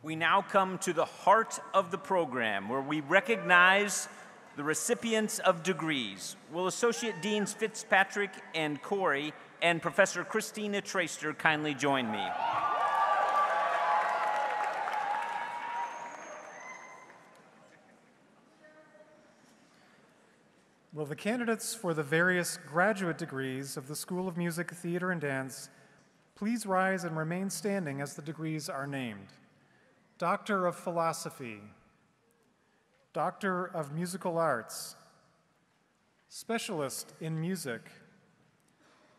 We now come to the heart of the program where we recognize the recipients of degrees. Will Associate Deans Fitzpatrick and Corey and Professor Christina Traister kindly join me? Will the candidates for the various graduate degrees of the School of Music, Theater, and Dance please rise and remain standing as the degrees are named? Doctor of Philosophy, Doctor of Musical Arts, Specialist in Music,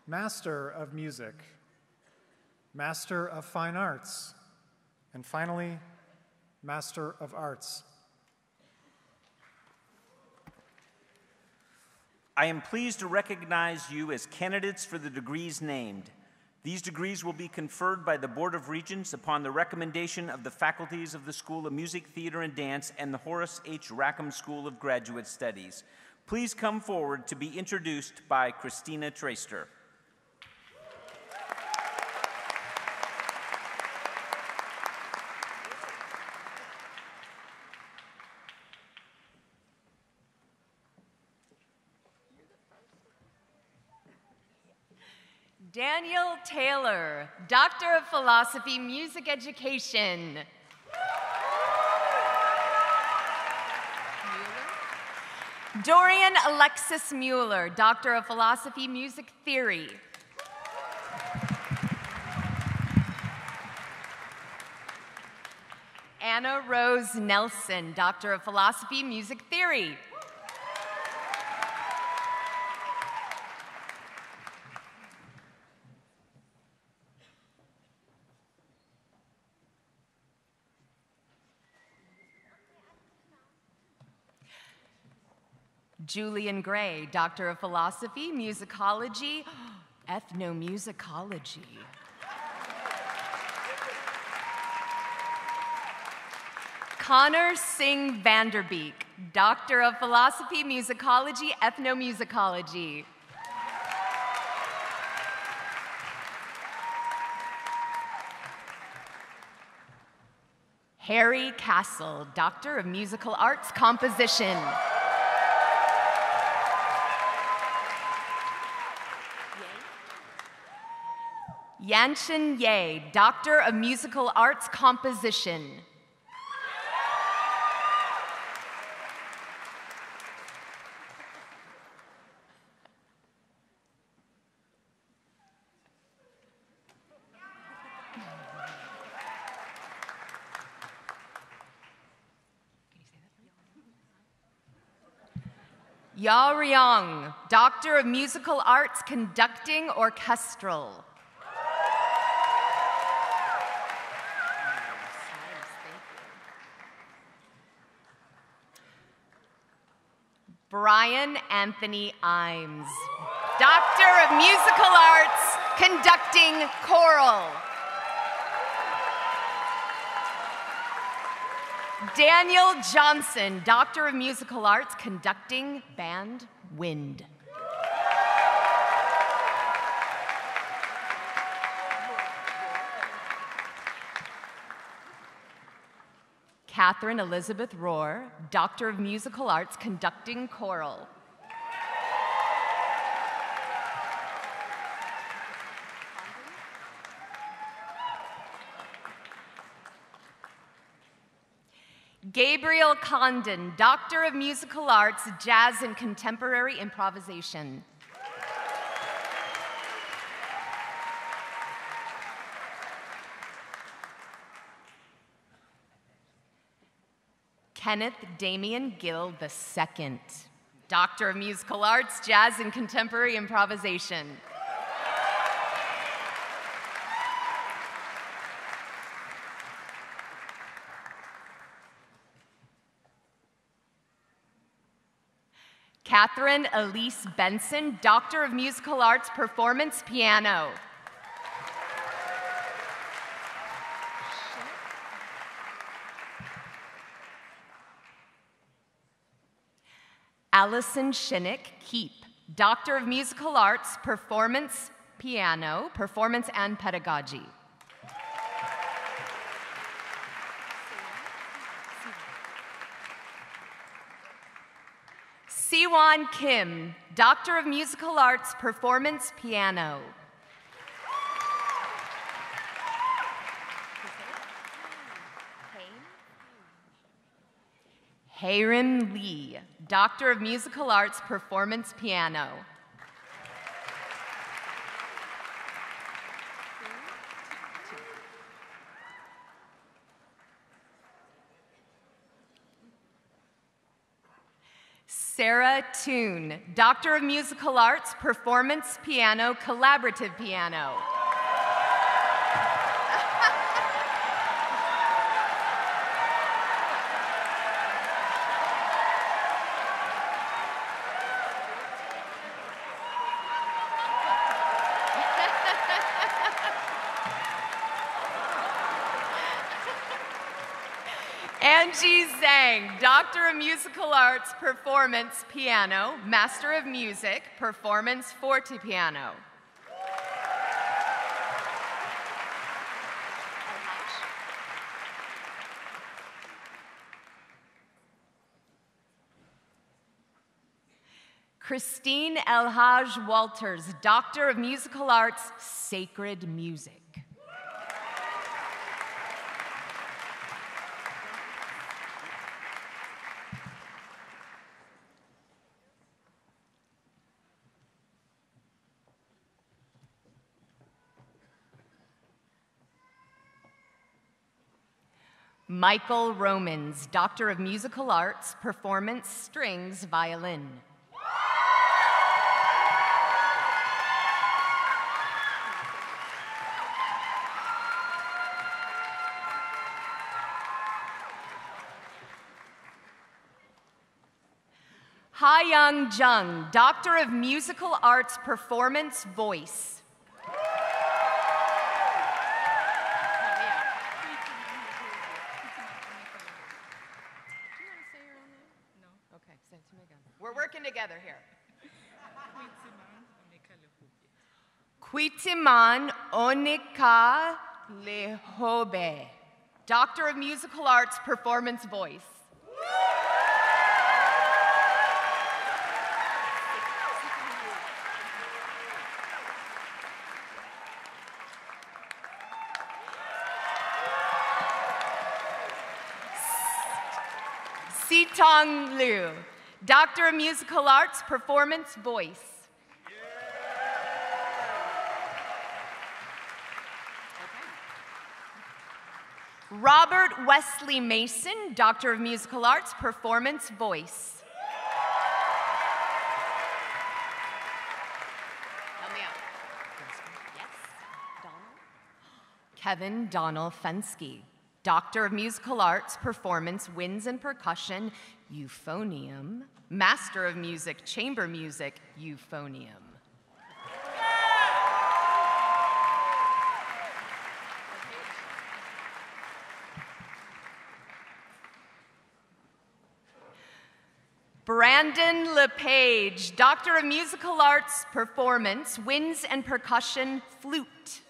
Master of Music, Master of Fine Arts, and finally, Master of Arts. I am pleased to recognize you as candidates for the degrees named. These degrees will be conferred by the Board of Regents upon the recommendation of the faculties of the School of Music, Theater, and Dance and the Horace H. Rackham School of Graduate Studies. Please come forward to be introduced by Christina Traister. Daniel Taylor, Doctor of Philosophy, Music Education. Dorian Alexis Mueller, Doctor of Philosophy, Music Theory. Anna Rose Nelson, Doctor of Philosophy, Music Theory. Julian Gray, Doctor of Philosophy, Musicology, Ethnomusicology. Connor Singh Vanderbeek, Doctor of Philosophy, Musicology, Ethnomusicology. Harry Castle, Doctor of Musical Arts, Composition. Yanshin Ye, Doctor of Musical Arts Composition. Ya Ryong, Doctor of Musical Arts Conducting Orchestral. Brian Anthony Imes, Doctor of Musical Arts, conducting choral. Daniel Johnson, Doctor of Musical Arts, conducting band wind. Catherine Elizabeth Rohr, Doctor of Musical Arts, conducting choral. Gabriel Condon, Doctor of Musical Arts, Jazz and Contemporary Improvisation. Kenneth Damian Gill II, Doctor of Musical Arts, Jazz and Contemporary Improvisation. Catherine Elise Benson, Doctor of Musical Arts, Performance Piano. Allison Shinnick Keep, Doctor of Musical Arts, Performance Piano, Performance and Pedagogy. Siwon Kim, Doctor of Musical Arts, Performance Piano. Hayrim Lee, Doctor of Musical Arts, Performance Piano. Sarah Toon, Doctor of Musical Arts, Performance Piano, Collaborative Piano. Angie Zhang, Doctor of Musical Arts, Performance Piano, Master of Music, Performance Forte Piano. Christine Elhaj Walters, Doctor of Musical Arts, Sacred Music. Michael Romans, Doctor of Musical Arts, Performance, Strings, Violin. Ha-Young Jung, Doctor of Musical Arts, Performance, Voice. Okay, send it to me again. We're working together here. Quitiman Onika Lehobe, Doctor of Musical Arts, Performance Voice. Sitong Liu, Doctor of Musical Arts, Performance Voice. Robert Wesley Mason, Doctor of Musical Arts, Performance Voice. Kevin Donald Fensky, Doctor of Musical Arts, Performance, Winds and Percussion, Euphonium, Master of Music, Chamber Music, Euphonium. Brandon Doctor of Musical Arts, Performance, Winds and Percussion, Flute.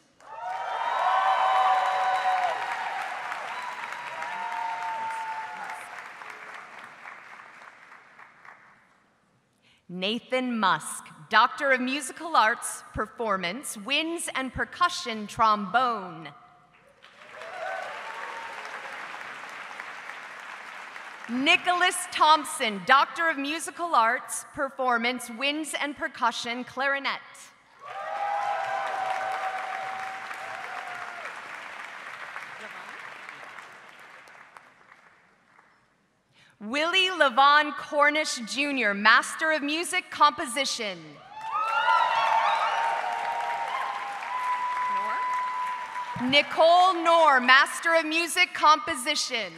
Nathan Musk, Doctor of Musical Arts, Performance, Winds and Percussion, Trombone. Nicholas Thompson, Doctor of Musical Arts, Performance, Winds and Percussion, Clarinet. Willie Levon Cornish Jr., Master of Music Composition. Nicole Knorr, Master of Music Composition.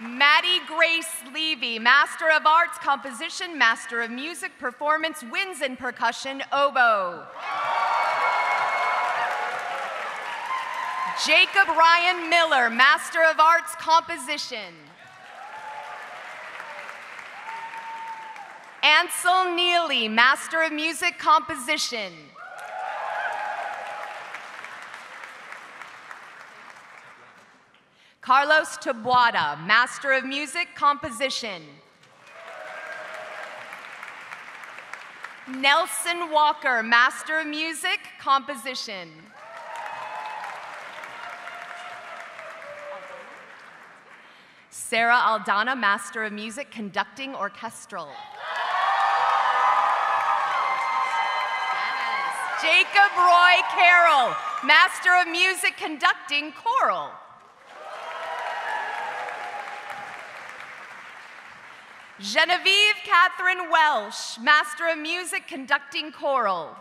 Maddie Grace Levy, Master of Arts Composition, Master of Music Performance, Winds and Percussion, Oboe. Jacob Ryan Miller, Master of Arts Composition. Ansel Neely, Master of Music Composition. Carlos Tabuada, Master of Music, Composition. Nelson Walker, Master of Music, Composition. Sarah Aldana, Master of Music, Conducting Orchestral. Jacob Roy Carroll, Master of Music, Conducting Choral. Genevieve Catherine Welsh, Master of Music, Conducting Choral.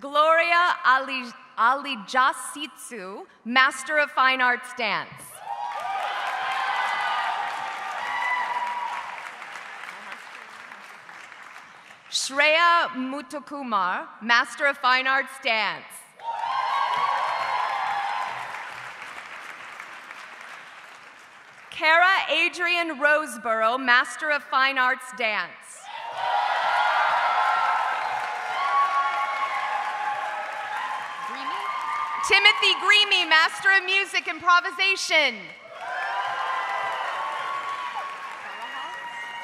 Gloria Ali, Alijasitsu, Master of Fine Arts Dance. Shreya Mutukumar, Master of Fine Arts Dance. Kara Adrian Roseborough, Master of Fine Arts Dance. Timothy Greemy, Master of Music Improvisation.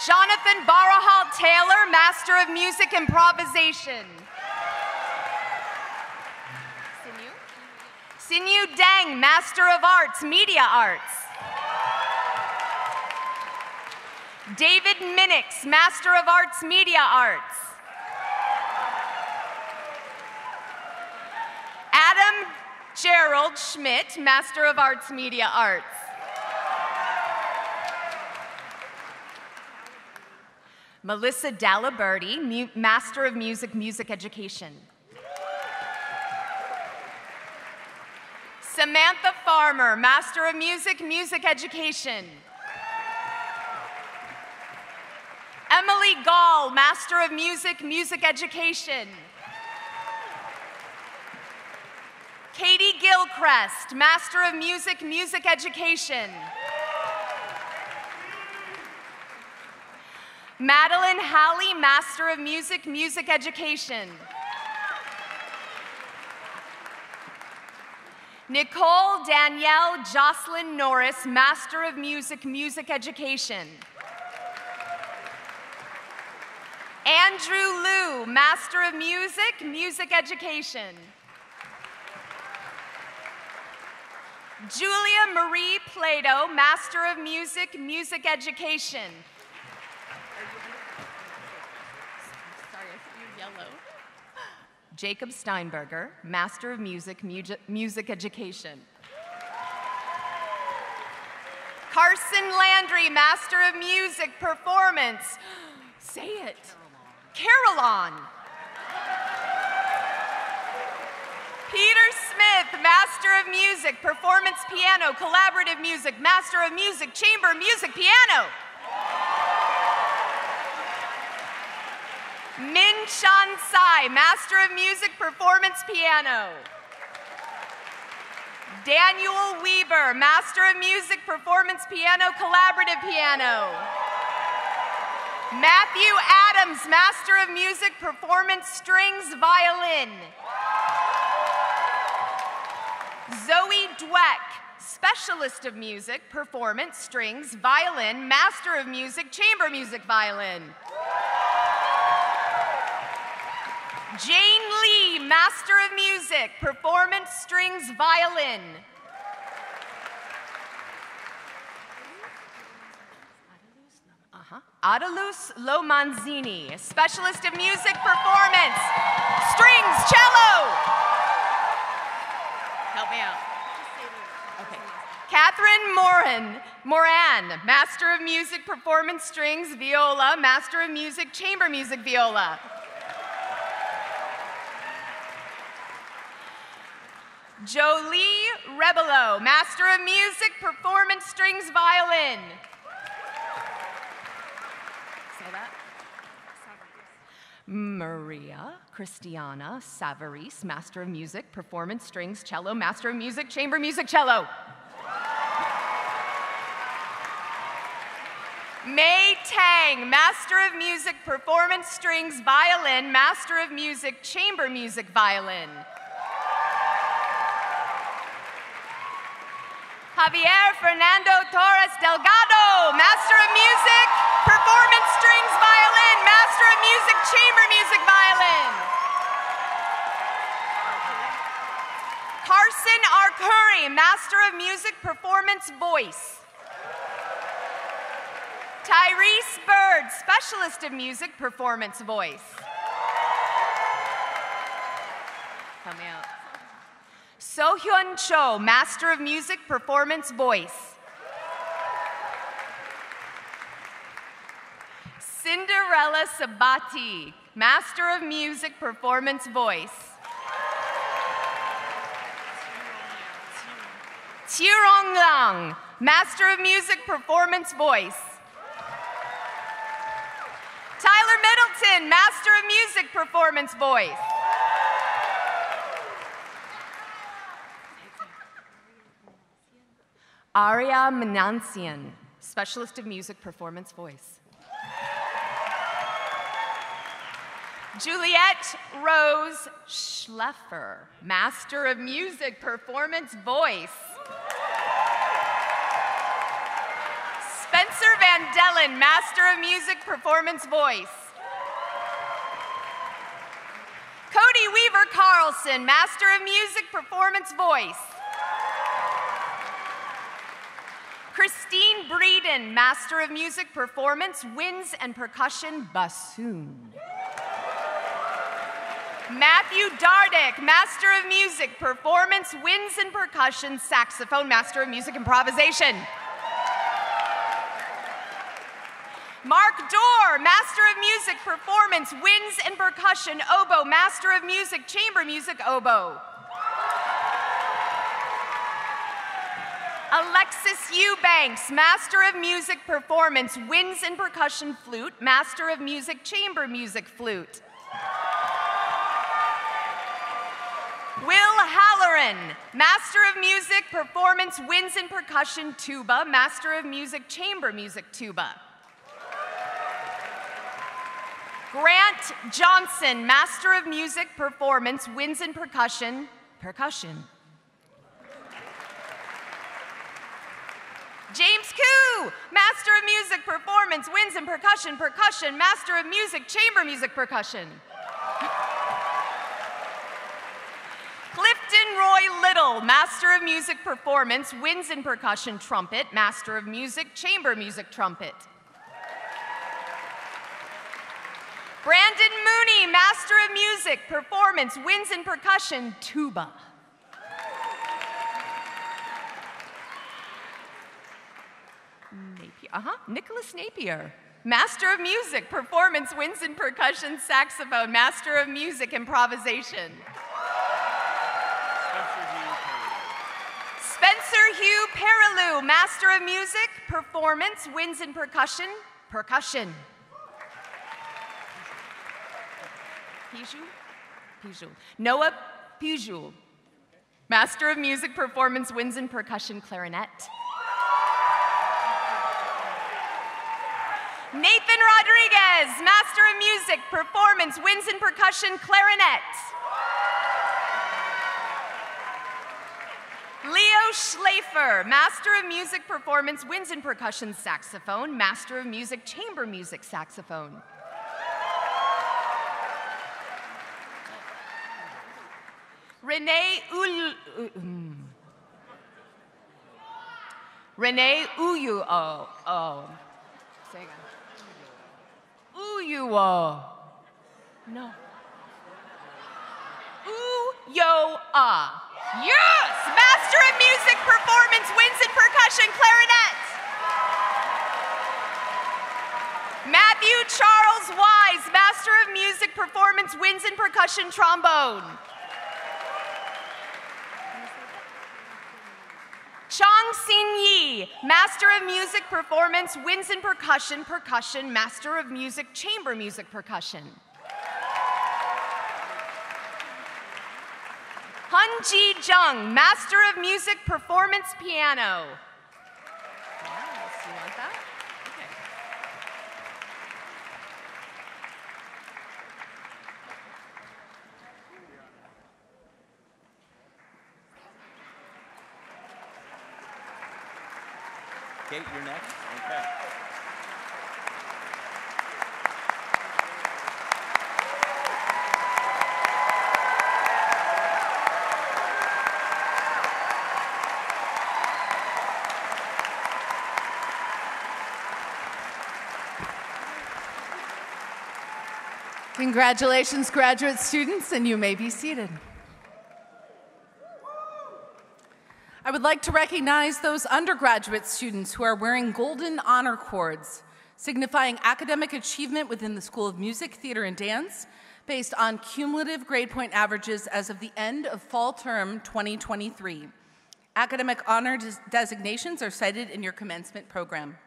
Jonathan Barahal Taylor, Master of Music Improvisation. Sinu Deng, Master of Arts, Media Arts. David Minix, Master of Arts, Media Arts. Adam Gerald Schmidt, Master of Arts, Media Arts. Melissa Dalaberti, Master of Music, Music Education. Samantha Farmer, Master of Music, Music Education. Emily Gall, Master of Music, Music Education. Katie Gilchrist, Master of Music, Music Education. Madeline Halley, Master of Music, Music Education. Nicole Danielle Jocelyn Norris, Master of Music, Music Education. Andrew Liu, Master of Music, Music Education. Julia Marie Plato, Master of Music, Music Education. Sorry, I yellow. Jacob Steinberger, Master of Music, Music Education. Carson Landry, Master of Music, Performance. Say it. Carillon. Peter Smith, Master of Music, Performance Piano, Collaborative Music, Master of Music, Chamber Music, Piano. Min Chan Sai, Master of Music, Performance Piano. Daniel Weaver, Master of Music, Performance Piano, Collaborative Piano. Matthew Adams, Master of Music, Performance Strings, Violin. Zoe Dweck, Specialist of Music, Performance, Strings, Violin, Master of Music, Chamber Music, Violin. Jane Lee, Master of Music, Performance, Strings, Violin. Adalus Lomanzini, Specialist of Music Performance, Strings, Cello. Help me out. Okay. Catherine Moran, Moran, Master of Music Performance Strings, Viola, Master of Music Chamber Music Viola. Jolie Rebelo, Master of Music Performance Strings Violin. Maria Christiana Savarese, Master of Music, Performance, Strings, Cello, Master of Music, Chamber Music, Cello. Mei Tang, Master of Music, Performance Strings Violin, Master of Music, Chamber Music Violin. Javier Fernando Torres Delgado, Master of Music, Performance Strings Violin, Master of Music, Chamber Music Violin. Carson Arcuri, Master of Music, Performance Voice. Tyrese Bird, Specialist of Music, Performance Voice. Help me out. Sohyun Cho, Master of Music, Performance Voice. Sabati, Master of Music, Performance Voice. Tirong Lang, Master of Music, Performance Voice. Tyler Middleton, Master of Music, Performance Voice. Aria Manansian, Specialist of Music, Performance Voice. Juliette Rose Schleffer, Master of Music, Performance Voice. Spencer Van Dellen, Master of Music, Performance Voice. Cody Weaver Carlson, Master of Music, Performance Voice. Christine Breeden, Master of Music, Performance, Winds and Percussion, Bassoon. Matthew Dardick, Master of Music, Performance, Winds and Percussion, Saxophone, Master of Music, Improvisation. Mark Dorr, Master of Music, Performance, Winds and Percussion, Oboe, Master of Music, Chamber Music, Oboe. Alexis Eubanks, Master of Music, Performance, Winds and Percussion, Flute, Master of Music, Chamber Music, Flute. Will Halloran, Master of Music, Performance, Winds and Percussion, Tuba, Master of Music, Chamber Music, Tuba. Grant Johnson, Master of Music, Performance, Winds and Percussion, Percussion. James Koo, Master of Music, Performance, Winds and Percussion, Percussion, Master of Music, Chamber Music, Percussion. Clifton Roy Little, Master of Music, Performance, Winds and Percussion, Trumpet, Master of Music, Chamber Music, Trumpet. Brandon Mooney, Master of Music, Performance, Winds and Percussion, Tuba. Napier, uh-huh, Nicholas Napier. Master of Music, Performance, Winds and Percussion, Saxophone, Master of Music, Improvisation. Spencer Hugh Perilou, Master of Music, Performance, Winds and Percussion, Percussion. Pijou? Pijou. Noah Pijou, Master of Music, Performance, Winds and Percussion, Clarinet. Nathan Rodriguez, Master of Music, Performance, Winds and Percussion, Clarinet. Leo Schlafer, Master of Music, Performance, Winds and Percussion, Saxophone, Master of Music, Chamber Music, Saxophone. Renee Ul... mm. Renee Uyu... Oh, oh. Say again. Uyuo. No. Uyo-a. Uh. Yes! Master of Music, Performance, Winds and Percussion, Clarinet. Matthew Charles Wise, Master of Music, Performance, Winds and Percussion, Trombone. Chong Sin Yi, Master of Music Performance, Winds and Percussion, Percussion, Master of Music, Chamber Music Percussion. Hunji Jung, Master of Music Performance Piano. Kate, you're next. Congratulations, graduate students, and you may be seated. I would like to recognize those undergraduate students who are wearing golden honor cords, signifying academic achievement within the School of Music, Theater, and Dance based on cumulative grade point averages as of the end of fall term 2023. Academic honor des designations are cited in your commencement program.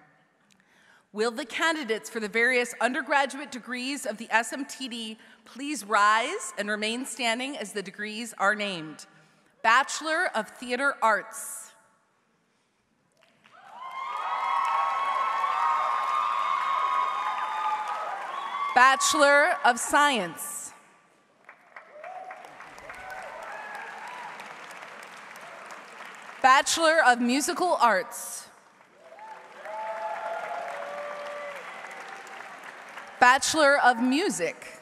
Will the candidates for the various undergraduate degrees of the SMTD please rise and remain standing as the degrees are named? Bachelor of Theater Arts. Bachelor of Science. Bachelor of Musical Arts. Bachelor of Music.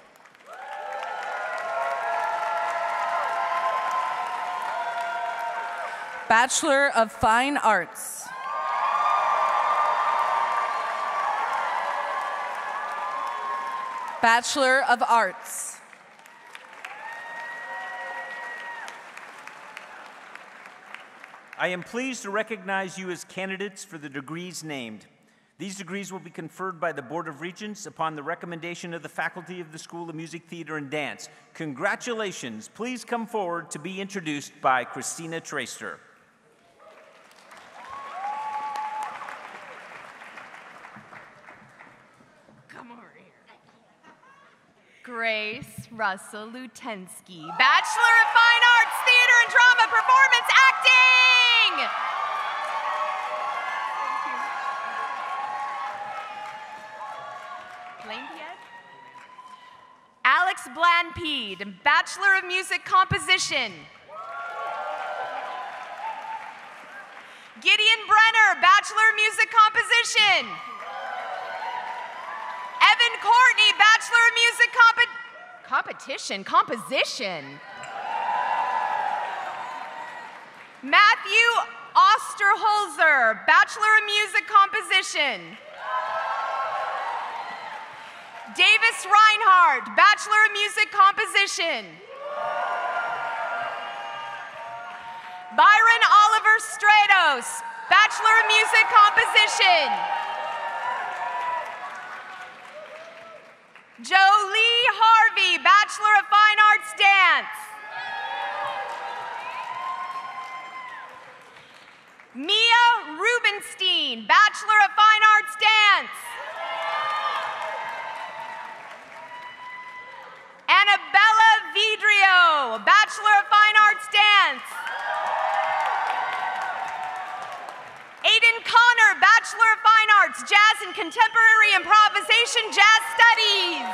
Bachelor of Fine Arts. Bachelor of Arts. I am pleased to recognize you as candidates for the degrees named. These degrees will be conferred by the Board of Regents upon the recommendation of the faculty of the School of Music, Theater, and Dance. Congratulations. Please come forward to be introduced by Christina Traister. Come over here. Grace Russell Lutensky, Bachelor of Fine Arts, Theater and Drama, Performance Acting. Alex Blanpede, Bachelor of Music Composition. Gideon Brenner, Bachelor of Music Composition. Evan Courtney, Bachelor of Music Compo- Competition, Composition. Matthew Osterholzer, Bachelor of Music Composition. Davis Reinhardt, Bachelor of Music Composition. Byron Oliver Stratos, Bachelor of Music Composition. Jolie Harvey, Bachelor of Fine Arts Dance. Mia Rubenstein, Bachelor of Fine Arts Dance. Annabella Vidrio, Bachelor of Fine Arts Dance. Aiden Connor, Bachelor of Fine Arts, Jazz and Contemporary Improvisation, Jazz Studies.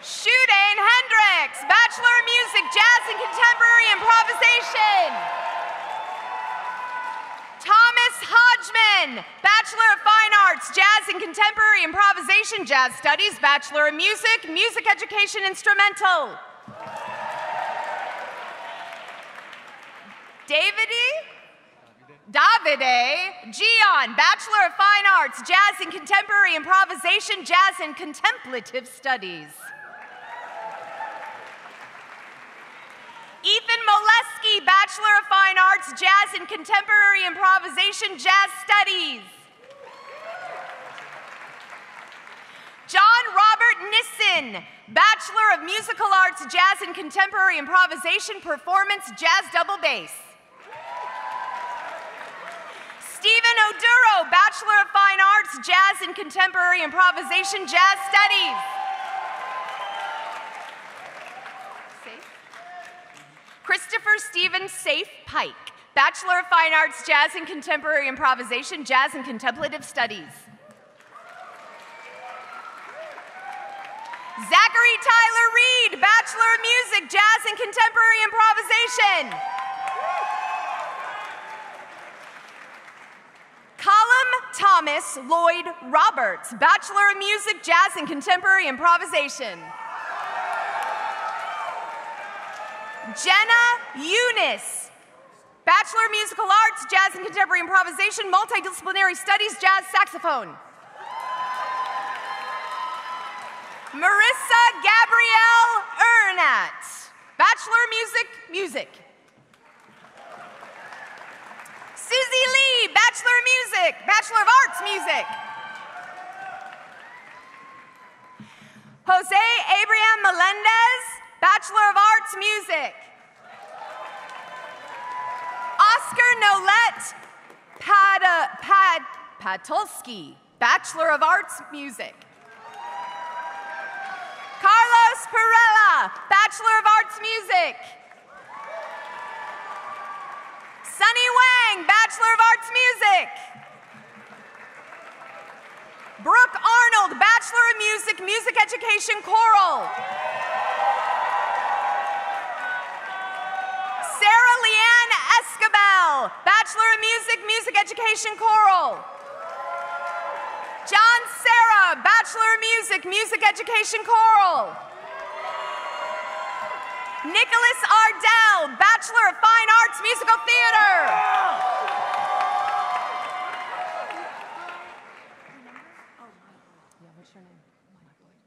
Shuden Hendricks, Bachelor of Music, Jazz and Contemporary Improvisation. Thomas Bachelor of Fine Arts, Jazz and Contemporary Improvisation, Jazz Studies, Bachelor of Music, Music Education Instrumental. Davide? Davide Gian, Bachelor of Fine Arts, Jazz and Contemporary Improvisation, Jazz and Contemplative Studies. Ethan Molesky, Bachelor of Fine Arts, Jazz and Contemporary Improvisation, Jazz Studies. John Robert Nissen, Bachelor of Musical Arts, Jazz and Contemporary Improvisation, Performance, Jazz Double Bass. Stephen Oduro, Bachelor of Fine Arts, Jazz and Contemporary Improvisation, Jazz Studies. Christopher Stephen Safe Pike, Bachelor of Fine Arts, Jazz and Contemporary Improvisation, Jazz and Contemplative Studies. Zachary Tyler Reed, Bachelor of Music, Jazz and Contemporary Improvisation. Thomas Lloyd Roberts, Bachelor of Music, Jazz, and Contemporary Improvisation. Jenna Eunice, Bachelor of Musical Arts, Jazz and Contemporary Improvisation, Multidisciplinary Studies, Jazz Saxophone. Marissa Gabrielle Ernat, Bachelor of Music, Music. Susie Lee, Bachelor of Music, Bachelor of Arts, Music. Jose Abraham Melendez, Bachelor of Arts, Music. Oscar Nolette Pada, Pad, uh, Patulski, Bachelor of Arts, Music. Carlos Perella, Bachelor of Arts, Music. Sunny Wang, Bachelor of Arts, Music. Brooke Arnold, Bachelor of Music, Music Education Choral. Bachelor of Music, Music Education Choral. John Sarah, Bachelor of Music, Music Education Choral. Nicholas Ardell, Bachelor of Fine Arts, Musical Theater.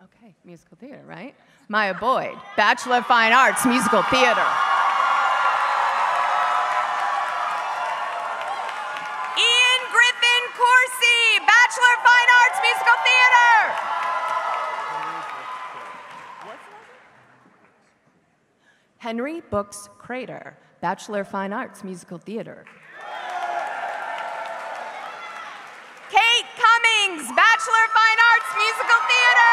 Okay, musical theater, right? Maya Boyd, Bachelor of Fine Arts, Musical Theater. Henry Books Crater, Bachelor of Fine Arts, Musical Theater. Kate Cummings, Bachelor of Fine Arts, Musical Theater.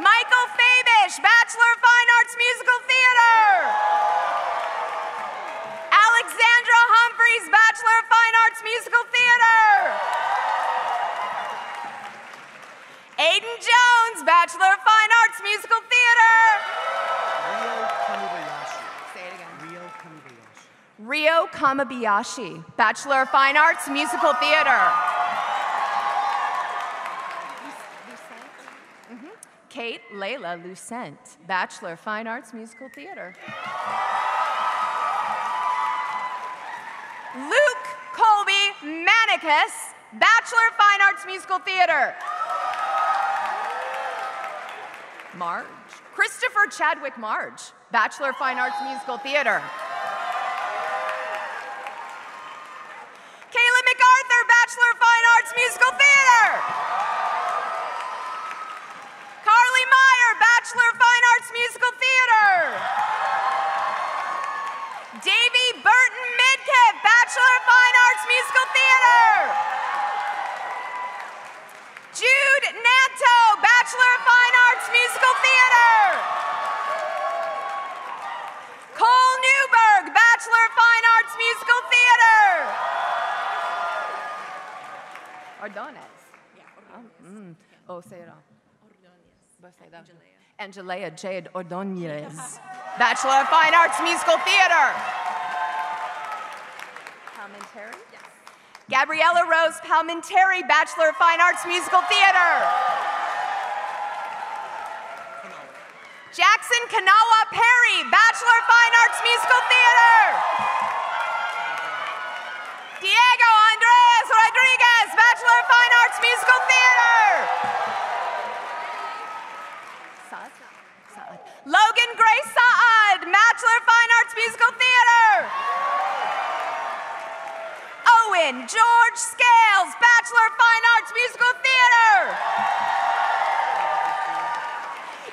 Michael Fabish, Bachelor of Fine Arts, Musical Theater. Alexandra Humphreys, Bachelor of Fine Arts, Musical Theater. Aiden Jones, Bachelor of Fine Arts, Musical Theater. Rio Kamibayashi. Say it again. Rio Kamibayashi. Rio Kamabayashi, Bachelor of Fine Arts, Musical Theater. Mhm. Kate Layla Lucent, Bachelor of Fine Arts, Musical Theater. Luke Colby Manicus, Bachelor of Fine Arts, Musical Theater. Marge. Christopher Chadwick Marge, Bachelor of Fine Arts, Musical Theater. Kayla MacArthur, Bachelor of Fine Arts, Musical Theater. Carly Meyer, Bachelor of Fine Arts, Musical Theater. Davy Burton Midkiff, Bachelor of Fine Arts, Musical Theater. Jude Nanto, Bachelor of Fine Arts, Musical Theater. Cole Newberg, Bachelor of Fine Arts, Musical Theater. Ordonez. Oh, mm. oh say it all. But say that. Angelea Jade Ordonez, Bachelor of Fine Arts, Musical Theater. Commentary? Gabriella Rose Palmenteri, Bachelor of Fine Arts, Musical Theater. Jackson Kanawa Perry, Bachelor of Fine Arts, Musical Theater. Diego Andres Rodriguez, Bachelor of Fine Arts, Musical Theater. Saad? Saad. Logan Grace Saad, Bachelor of Fine Arts, Musical Theater. Owen George Scales, Bachelor of Fine Arts, Musical Theater.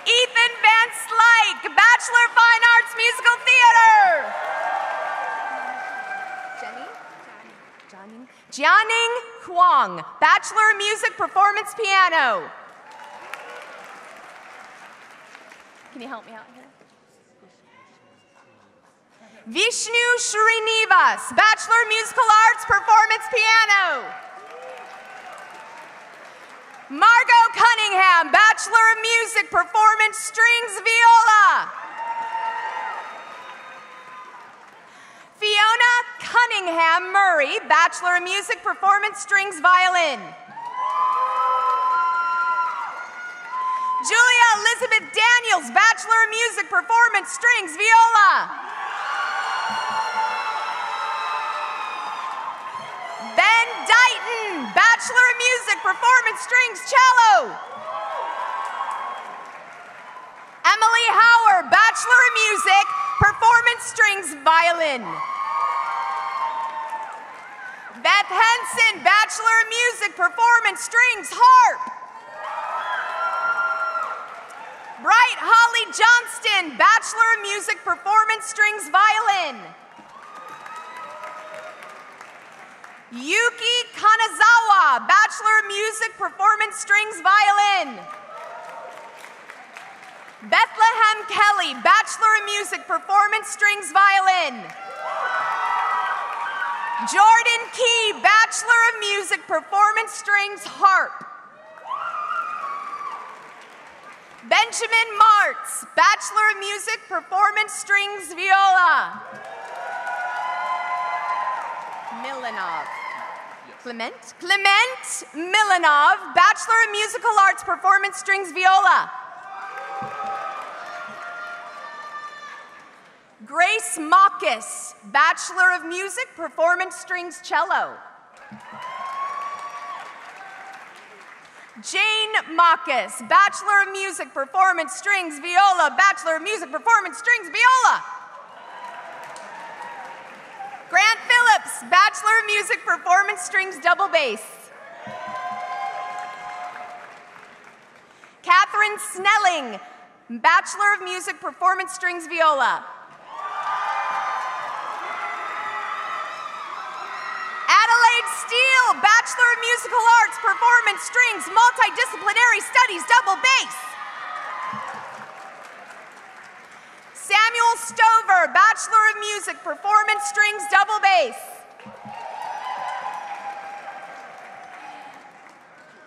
Ethan Van Slyke, Bachelor of Fine Arts, Musical Theater. Jenny? Jianing? Jianing Huang, Bachelor of Music, Performance Piano. Can you help me out here? Vishnu Srinivas, Bachelor of Musical Arts, Performance Piano. Margot Cunningham, Bachelor of Music, Performance Strings Viola. Fiona Cunningham Murray, Bachelor of Music, Performance, Strings, Violin. Julia Elizabeth Daniels, Bachelor of Music, Performance, Strings, Viola. Ben Dighton, Bachelor of Music, Performance, Strings, Cello. Emily Howard, Bachelor of Music, Performance, Strings, Violin. Beth Henson, Bachelor of Music, Performance, Strings, Harp. Bright Holly Johnston, Bachelor of Music, Performance, Strings, Violin. Yuki Kanazawa, Bachelor of Music, Performance, Strings, Violin. Bethlehem Kelly, Bachelor of Music, Performance, Strings, Violin. Jordan Key, Bachelor of Music, Performance, Strings, Harp. Benjamin Martz, Bachelor of Music, Performance, Strings, Viola. Milanov. Clement? Clement Milanov, Bachelor of Musical Arts, Performance, Strings, Viola. Grace Mockus, Bachelor of Music, Performance, Strings, Cello. Jane Mockus, Bachelor of Music, Performance, Strings, Viola, Bachelor of Music, Performance, Strings, Viola. Grant Phillips, Bachelor of Music, Performance, Strings, Double Bass. Catherine Snelling, Bachelor of Music, Performance, Strings, Viola. Bachelor of Musical Arts, Performance, Strings, Multidisciplinary Studies, Double Bass. Samuel Stover, Bachelor of Music, Performance, Strings, Double Bass.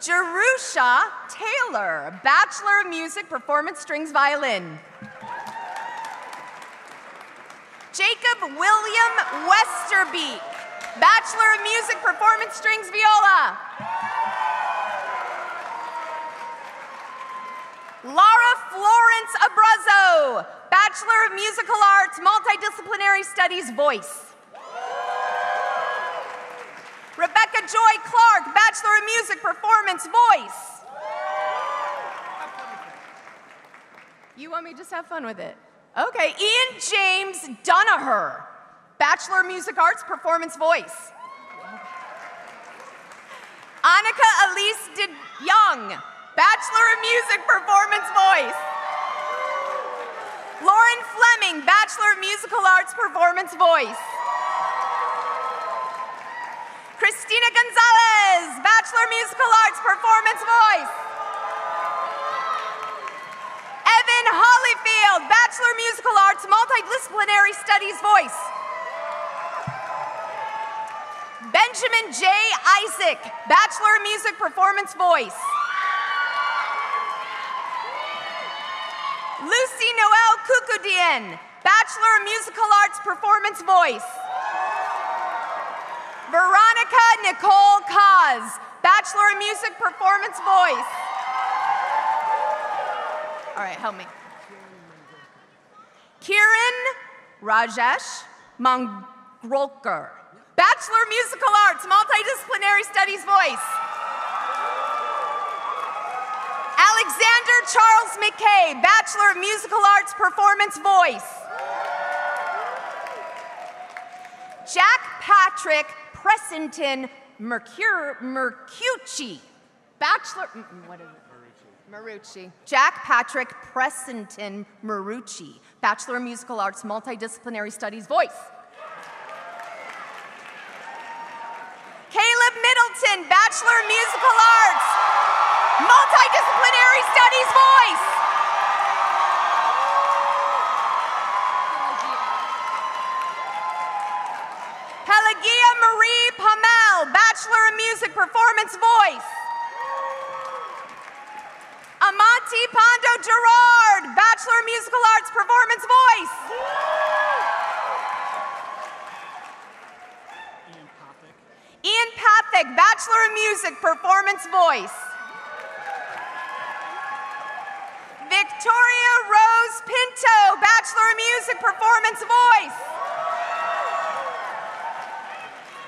Jerusha Taylor, Bachelor of Music, Performance, Strings, Violin. Jacob William Westerbeek, Bachelor of Music, Performance, Strings, Viola. Laura Florence Abrazo, Bachelor of Musical Arts, Multidisciplinary Studies, Voice. Rebecca Joy Clark, Bachelor of Music, Performance, Voice. You want me to just have fun with it? Okay, Ian James Dunaher, Bachelor of Music Arts, Performance, Voice. Annika Elise De Young, Bachelor of Music, Performance, Voice. Lauren Fleming, Bachelor of Musical Arts, Performance, Voice. Christina Gonzalez, Bachelor of Musical Arts, Performance, Voice. Evan Hollyfield, Bachelor of Musical Arts, Multidisciplinary Studies, Voice. Benjamin J. Isaac, Bachelor of Music, Performance, Voice. Lucy Noel Kukudian, Bachelor of Musical Arts, Performance, Voice. Veronica Nicole Kaz, Bachelor of Music, Performance, Voice. All right, help me. Kiran Rajesh Mangrolkar, Bachelor of Musical Arts, Multidisciplinary Studies, Voice. Alexander Charles McKay, Bachelor of Musical Arts, Performance, Voice. Jack Patrick Pressington Mercur- Mercucci, Bachelor, what is it? Marucci. Jack Patrick Pressington Marucci, Bachelor of Musical Arts, Multidisciplinary Studies, Voice. Caleb Bachelor of Musical Arts, Multidisciplinary Studies, Voice. Pelagia Marie Pamel, Bachelor of Music, Performance, Voice. Amati Pondo Gerard, Bachelor of Musical Arts, Performance, Voice. Sethek, Bachelor of Music, Performance Voice. Victoria Rose Pinto, Bachelor of Music, Performance Voice.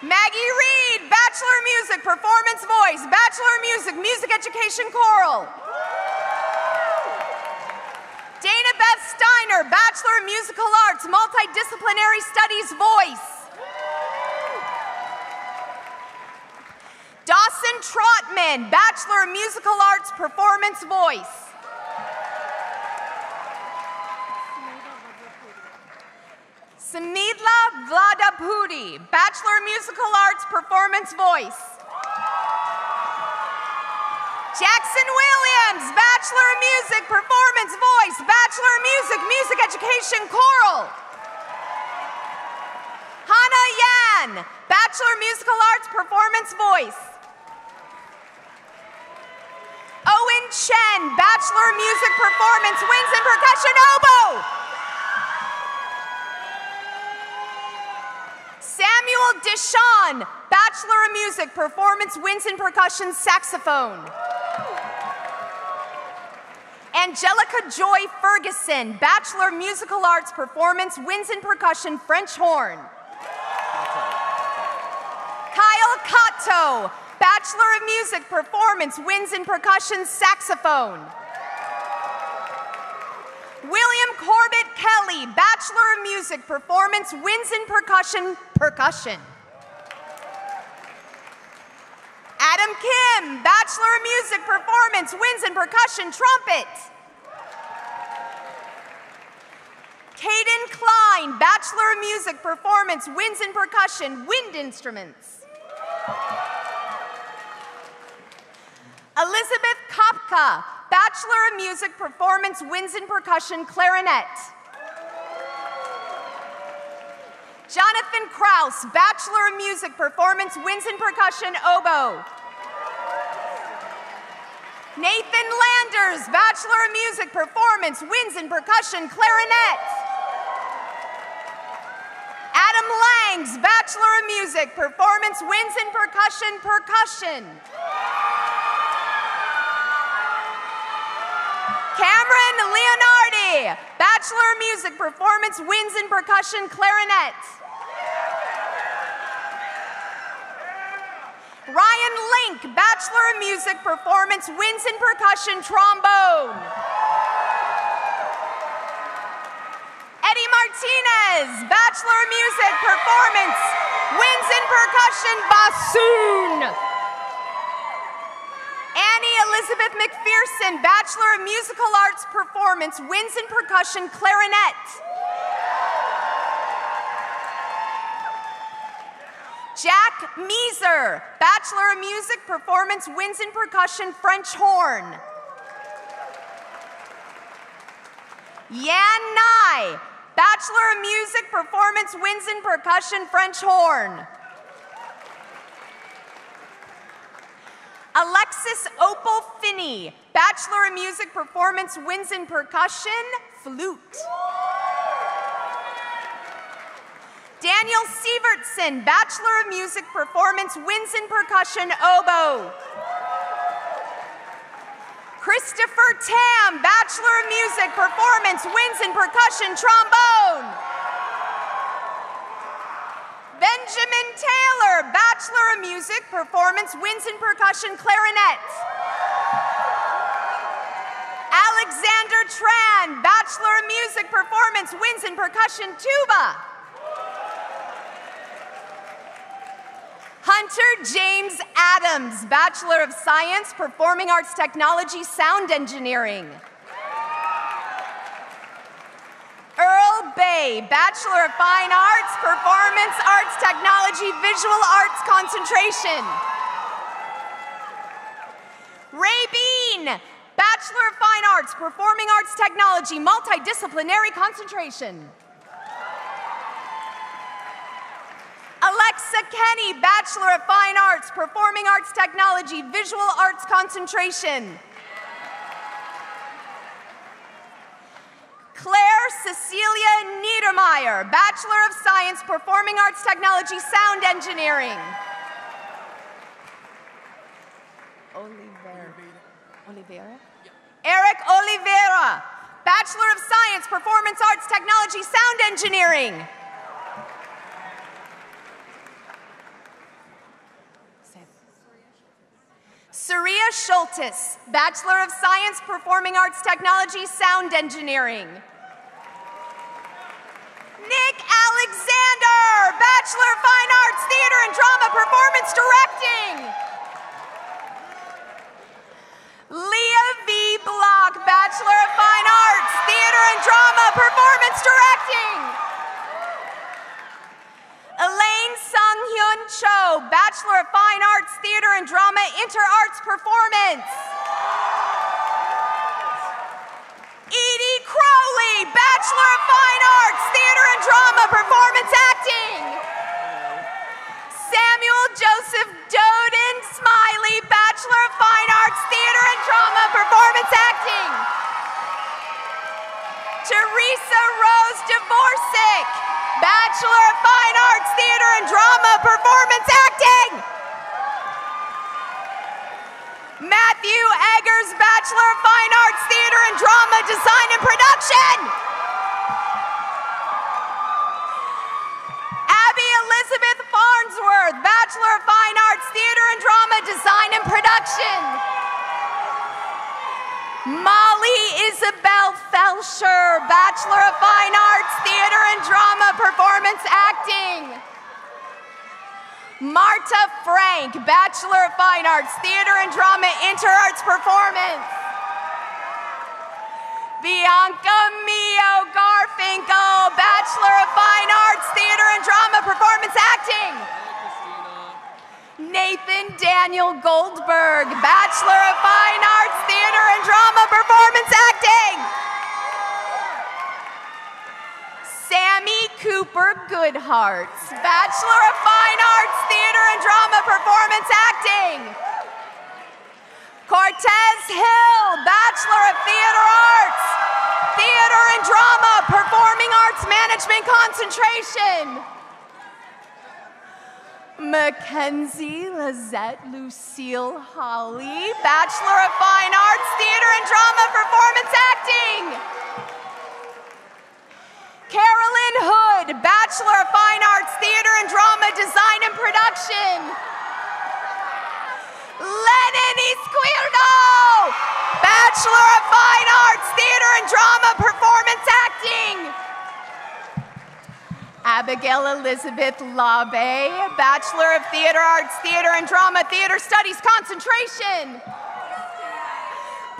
Maggie Reed, Bachelor of Music, Performance Voice, Bachelor of Music, Music Education Choral. Dana Beth Steiner, Bachelor of Musical Arts, Multidisciplinary Studies Voice. Trotman, Bachelor of Musical Arts, Performance Voice. Samidla Vladapudi, Bachelor of Musical Arts, Performance Voice. Jackson Williams, Bachelor of Music, Performance Voice, Bachelor of Music, Music Education Choral. Hannah Yan, Bachelor of Musical Arts, Performance Voice. Bachelor of Music, Performance, Winds and Percussion Oboe. Samuel Deshawn, Bachelor of Music, Performance, Winds and Percussion, Saxophone. Angelica Joy Ferguson, Bachelor of Musical Arts, Performance, Winds and Percussion, French Horn. Kyle Kato, Bachelor of Music, Performance, Winds and Percussion, Saxophone. Corbett Kelly, Bachelor of Music, Performance, Winds and Percussion, Percussion. Adam Kim, Bachelor of Music, Performance, Winds and Percussion, Trumpet. Caden Klein, Bachelor of Music, Performance, Winds and Percussion, Wind Instruments. Elizabeth Kopka, Bachelor of Music, Performance, Winds and Percussion, Clarinet. Jonathan Kraus, Bachelor of Music, Performance, Winds and Percussion, Oboe. Nathan Landers, Bachelor of Music, Performance, Winds and Percussion, Clarinet. Adam Langs, Bachelor of Music, Performance, Winds and Percussion, Percussion. Bachelor of Music, Performance, Winds and Percussion, Clarinet. Ryan Link, Bachelor of Music, Performance, Winds and Percussion, Trombone. Eddie Martinez, Bachelor of Music, Performance, Winds and Percussion, Bassoon. Elizabeth McPherson, Bachelor of Musical Arts Performance, Winds and Percussion, Clarinet. Jack Meeser, Bachelor of Music Performance, Winds and Percussion, French Horn. Yan Nai, Bachelor of Music Performance, Winds and Percussion, French Horn. Alexis Opal Finney, Bachelor of Music Performance, Winds and Percussion, Flute. Daniel Sievertson, Bachelor of Music Performance, Winds and Percussion, Oboe. Christopher Tam, Bachelor of Music Performance, Winds and Percussion, Trombone. Benjamin Taylor, Bachelor of Music Performance, Winds and Percussion, Clarinet. Alexander Tran, Bachelor of Music Performance, Winds and Percussion, Tuba. Hunter James Adams, Bachelor of Science, Performing Arts Technology, Sound Engineering. Bachelor of Fine Arts, Performance Arts Technology, Visual Arts Concentration. Ray Bean, Bachelor of Fine Arts, Performing Arts Technology, Multidisciplinary Concentration. Alexa Kenny, Bachelor of Fine Arts, Performing Arts Technology, Visual Arts Concentration. Cecilia Niedermeyer, Bachelor of Science, Performing Arts Technology, Sound Engineering. Oliveira. Oliveira? Eric Oliveira, Bachelor of Science, Performance Arts Technology, Sound Engineering. Saria Schultes, Bachelor of Science, Performing Arts Technology, Sound Engineering. Nick Alexander, Bachelor of Fine Arts, Theater and Drama, Performance Directing. Leah V. Block, Bachelor of Fine Arts, Theater and Drama, Performance Directing. Elaine Sung Hyun Cho, Bachelor of Fine Arts, Theater and Drama, Inter Arts Performance. Bachelor of Fine Arts, Theater and Drama, Performance Acting. Samuel Joseph Doden Smiley, Bachelor of Fine Arts, Theater and Drama, Performance Acting. Teresa Rose Dvorak, Bachelor of Fine Arts, Theater and Drama, Performance Acting. Matthew Eggers, Bachelor of Fine Arts, Theater and Drama, Design and Production. Abby Elizabeth Bachelor of Fine Arts, Theater and Drama, Design and Production. Molly Isabel Felsher, Bachelor of Fine Arts, Theater and Drama, Performance Acting. Marta Frank, Bachelor of Fine Arts, Theater and Drama, Inter Arts Performance. Bianca Mio Garfinkel, Bachelor of Fine Arts, Theater and Drama, Performance Acting. Nathan Daniel Goldberg, Bachelor of Fine Arts, Theater and Drama, Performance Acting. Sammy Cooper Goodharts, Bachelor of Fine Arts, Theater and Drama, Performance Acting. Cortez Hill, Bachelor of Theater Arts, Theater and Drama, Performing Arts Management Concentration. Mackenzie Lizette Lucille Holly, Bachelor of Fine Arts, Theater and Drama, Performance Acting. Carolyn Hood, Bachelor of Fine Arts, Theater and Drama, Design and Production. Lennon Izquierdo, Bachelor of Fine Arts, Theater and Drama, Performance Acting. Abigail Elizabeth Labe, Bachelor of Theater Arts, Theater and Drama, Theater Studies Concentration.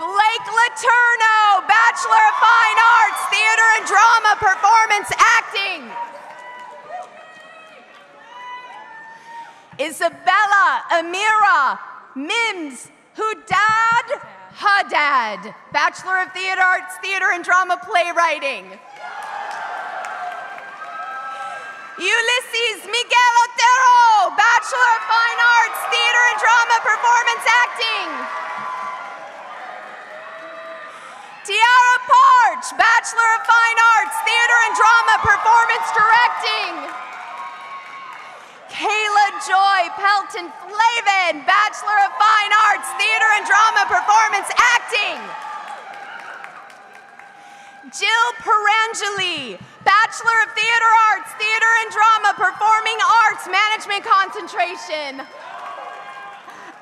Blake Laterno, Bachelor of Fine Arts, Theater and Drama, Performance Acting. Isabella Amira Mims Hudad Haddad, Bachelor of Theater Arts, Theater and Drama, Playwriting. Ulysses Miguel Otero, Bachelor of Fine Arts, Theater and Drama, Performance Acting. Tiara Parch, Bachelor of Fine Arts, Theater and Drama, Performance Directing. Kayla Joy Pelton Flavin, Bachelor of Fine Arts, Theater and Drama, Performance Acting. Jill Perangeli, Bachelor of Theater Arts, Theater and Drama, Performing Arts, Management Concentration.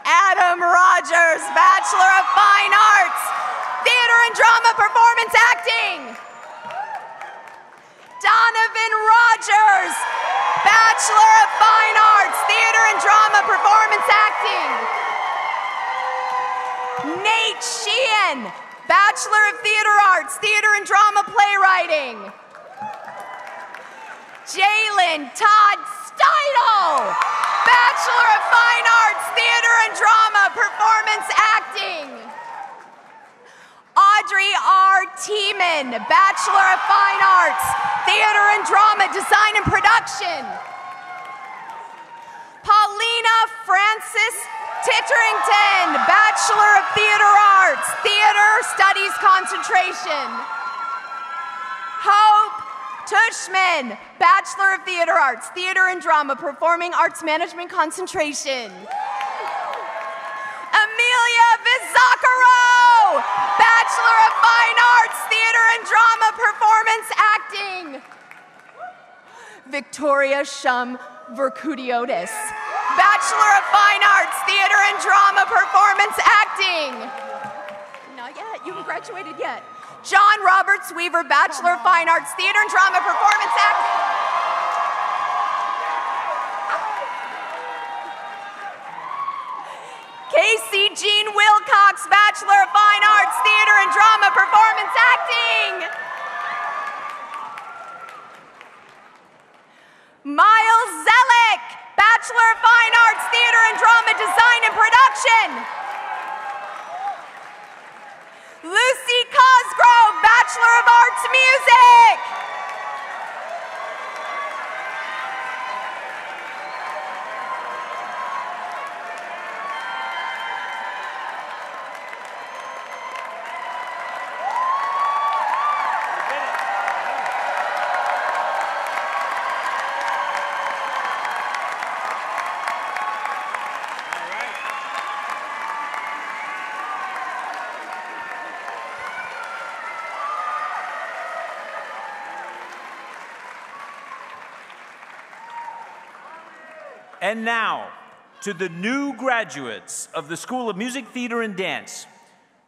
Adam Rogers, Bachelor of Fine Arts, Theater and Drama, Performance Acting. Donovan Rogers, Bachelor of Fine Arts, Theater and Drama, Performance Acting. Nate Sheehan, Bachelor of Theater Arts, Theater and Drama, Playwriting. Jalen Todd Steidel, Bachelor of Fine Arts, Theater and Drama, Performance Acting. Audrey R. Tiemann, Bachelor of Fine Arts, Theater and Drama, Design and Production. Paulina Francis Titterington, Bachelor of Theater Arts, Theater Studies Concentration. Tushman, Bachelor of Theater Arts, Theater and Drama, Performing Arts Management Concentration. Amelia Vizzacaro, Bachelor of Fine Arts, Theater and Drama, Performance Acting. Victoria Shum Vercudiotis, Bachelor of Fine Arts, Theater and Drama, Performance Acting. Not yet, you haven't graduated yet. John Roberts Weaver, Bachelor of Fine Arts, Theater and Drama Performance Acting. Casey Jean Wilcox, Bachelor of Fine Arts, Theater and Drama Performance Acting. Miles Zellick, Bachelor of Fine Arts, Theater and Drama Design and Production. Lucy Cosgrove, Bachelor of Arts, Music. And now, to the new graduates of the School of Music, Theater, and Dance.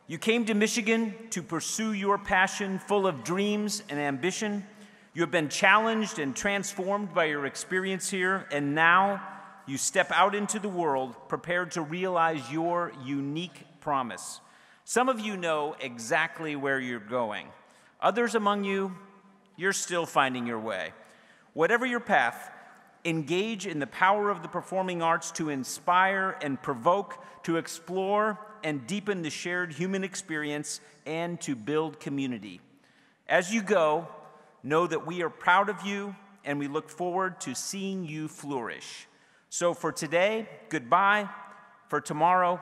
You came to Michigan to pursue your passion full of dreams and ambition. You have been challenged and transformed by your experience here, and now you step out into the world prepared to realize your unique promise. Some of you know exactly where you're going. Others among you, you're still finding your way. Whatever your path, engage in the power of the performing arts to inspire and provoke, to explore and deepen the shared human experience, and to build community. As you go, know that we are proud of you and we look forward to seeing you flourish. So for today, goodbye. For tomorrow,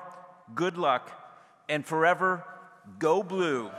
good luck. And forever, go blue.